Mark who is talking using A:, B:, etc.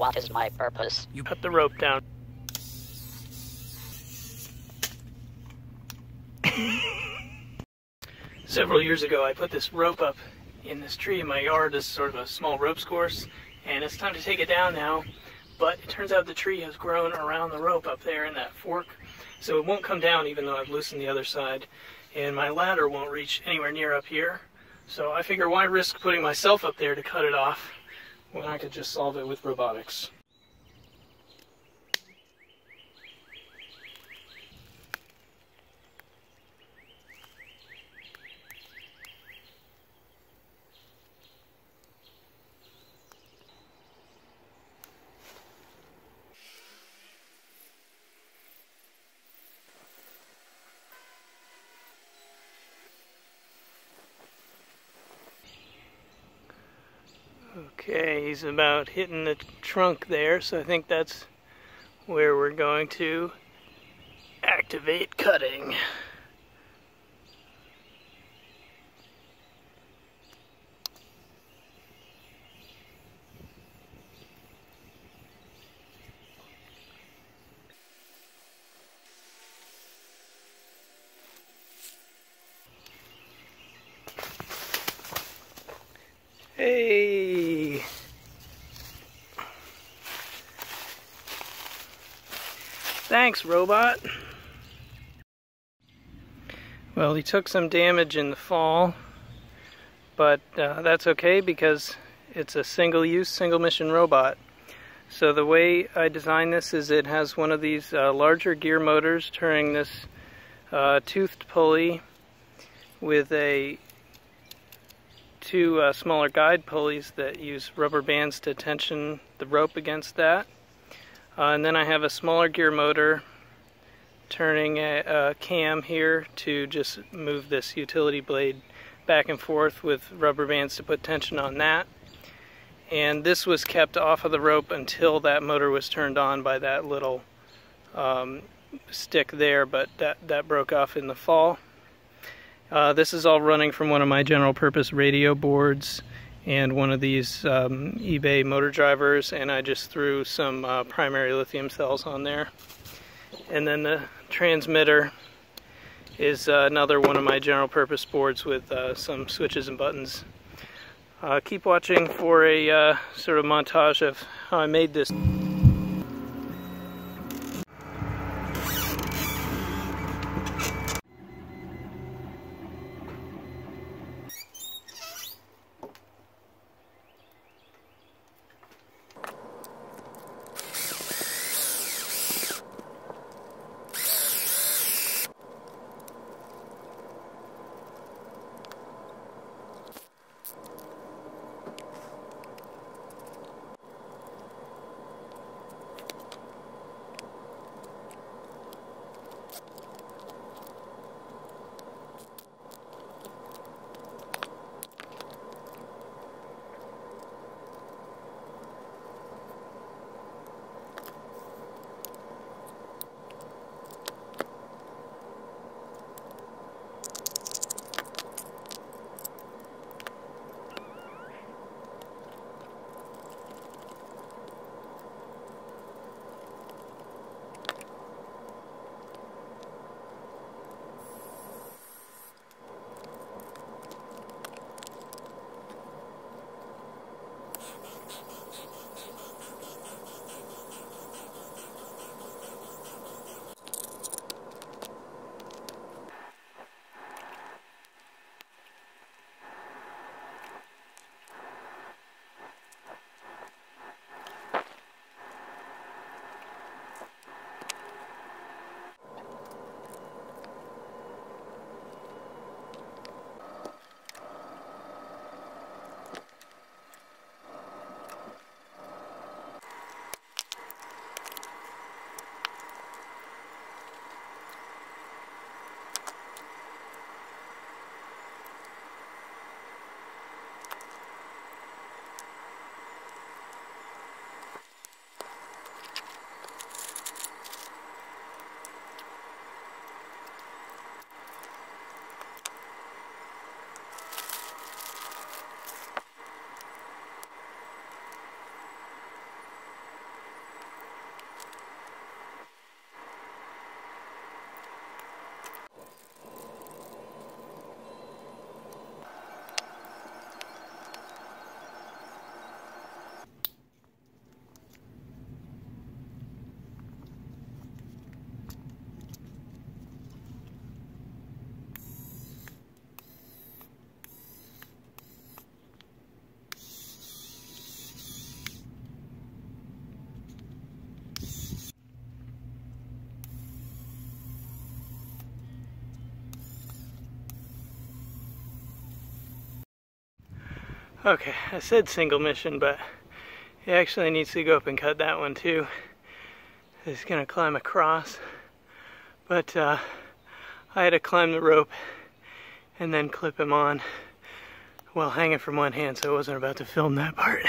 A: What is my purpose?
B: You cut the rope down. Several years ago, I put this rope up in this tree in my yard as sort of a small ropes course, and it's time to take it down now. But it turns out the tree has grown around the rope up there in that fork, so it won't come down even though I've loosened the other side, and my ladder won't reach anywhere near up here. So I figure why risk putting myself up there to cut it off when I could just solve it with robotics. Okay, he's about hitting the trunk there, so I think that's where we're going to activate cutting. Hey! Thanks, robot. Well, he took some damage in the fall, but uh, that's okay because it's a single-use, single-mission robot. So the way I designed this is it has one of these uh, larger gear motors turning this uh, toothed pulley with a two uh, smaller guide pulleys that use rubber bands to tension the rope against that. Uh, and then I have a smaller gear motor turning a, a, cam here to just move this utility blade back and forth with rubber bands to put tension on that. And this was kept off of the rope until that motor was turned on by that little um, stick there, but that, that broke off in the fall. Uh, this is all running from one of my general purpose radio boards and one of these um, eBay motor drivers and I just threw some uh, primary lithium cells on there. And then the transmitter is uh, another one of my general purpose boards with uh, some switches and buttons. Uh, keep watching for a uh, sort of montage of how I made this. ハハハハ! Okay, I said single mission, but he actually needs to go up and cut that one too. He's gonna climb across, but uh, I had to climb the rope and then clip him on while hanging from one hand, so I wasn't about to film that part.